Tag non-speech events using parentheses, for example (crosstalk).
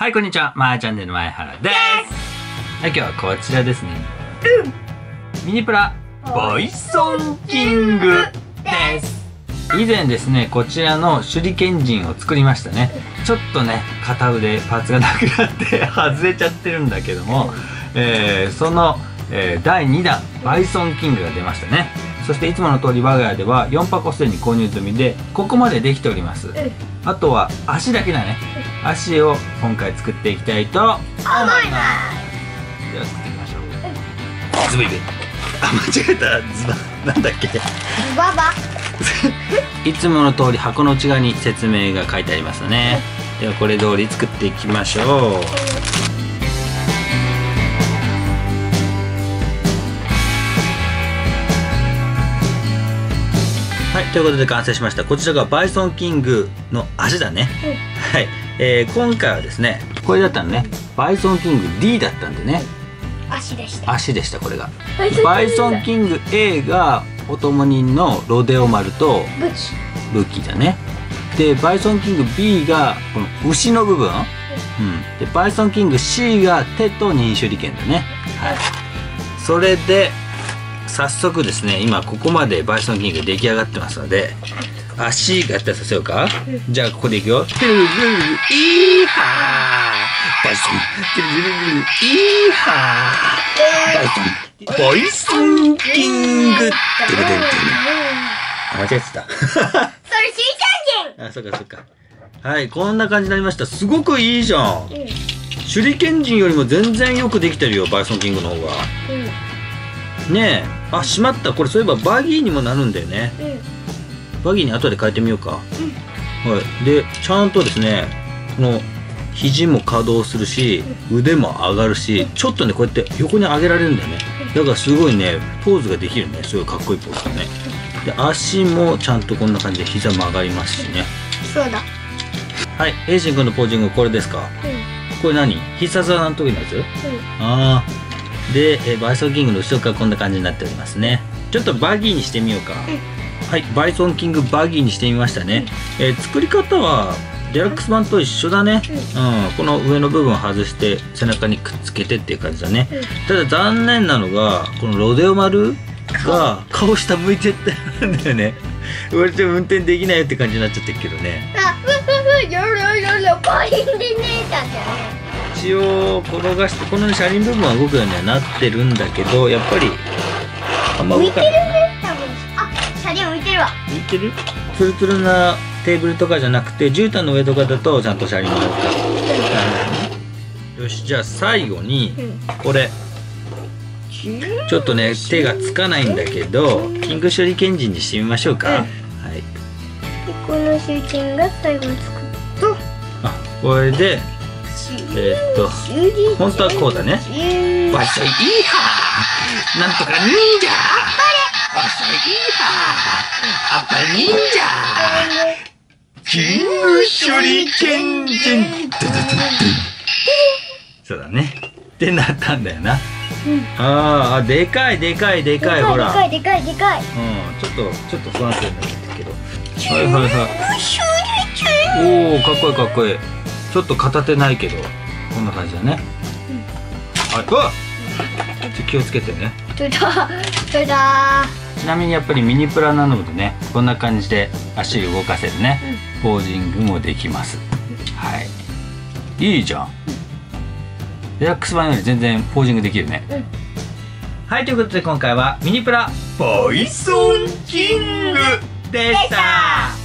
はい、こんにちは。まー、チャンネル前原です。はい、今日はこちらですね。ミニプラボイソンキングです。以前ですね、こちらの手裏剣陣を作りましたね。ちょっとね、片腕パーツがなくなって (laughs) 外れちゃってるんだけども、えーその、えー第2弾バイソンキングが出ましたね。そしていつもの通り我が家では4箱すでに購入済みでここまでできております。あとは足だけだね。足を今回作っていきたいと思います。では作っていきましょう。ズブイブ。あ、間違えた。ズバ。なんだっけ？ババ (laughs) いつもの通り箱の内側に説明が書いてありますね。ではこれ通り作っていきましょう。ということで完成しました。こちらがバイソンキングの足だね。はい、えー今回はですね、これだったのね。バイソンキング D だったんでね。足でした。足でしたこれが。バイソンキング A がお供人のロデオ丸と武器。武器だね。でバイソンキング B がこの牛の部分、うん、でバイソンキング C が手と任手裏剣だね。はい。それで早速ですね今ここまでバイソンキング出来上がってますので足がやったらさせようか、じゃあここでいくよ。トゥルルルルイーハー。バイソントゥルルルルイーハー。バイソンバイソンキング。トゥルルルルあ間違えてた。それシーチャン (laughs) あ、そっかそっか。はい、こんな感じになりました。すごくいいじゃん。ジン手裏剣陣よりも全然よくできてるよ、バイソンキングの方が。うんねえ。あ、しまった。これそういえばバギーにもなるんだよね。うんバギーに後で変えてみようか。はい。で、ちゃんとですね、この肘も稼働するし、腕も上がるし、ちょっとね、こうやって横に上げられるんだよね。だからすごいね、ポーズができるね。すごいかっこいいポーズだね。で、足もちゃんとこんな感じで膝曲がりますしね。そうだはい、エイシン君のポージングこれですか？うんこれ何？必殺技の時のやつ？うああで、えーバイソンキングの後ろからこんな感じになっておりますね。ちょっとバギーにしてみようか、はいバイソンキングバギーにしてみましたね、えー作り方はデラックス版と一緒だね、うん、この上の部分を外して背中にくっつけてっていう感じだね、うん。ただ残念なのがこのロデオ丸が顔。下向いてってるんだよね。俺ちょ運転できないよって感じになっちゃってるけどね。んあふふふよろよろポインで姉ちゃんだよね一応転がしてこの車輪部分は動くようにはなってるんだけどやっぱりあんま動かない。浮いてるね多分。あ車輪浮いてるわ。浮いてる？ツルツルなテーブルとかじゃなくて絨毯の上とかだとちゃんと車輪がある。からよしじゃあ最後にうん。これ。ちょっとね手がつかないんだけどキング処理剣陣にしてみましょうか、うん。はい。でこの集金が最後につくと。あこれでえーっと本当はこうだね。わっしょいいはー。なんとか忍者。わっしょいいはー。あっぱれ忍者。キング処理剣陣そうだね。ってなったんだよな。うん。あーあでかいでかいでかいほら。でかいでかいでかい。うんちょっとちょっと不安定になってるけど。はいはいはい。おおかっこいいかっこいいちょっと片手ないけどこんな感じだね、はいうわっ！気をつけてね。取れた。取れた。ちなみにやっぱりミニプラなのでねこんな感じで足動かせるね、ポージングもできます。はい。いいじゃん。デラックス版より全然ポージングできるね、うん。はいということで今回はミニプラボイソンキングでした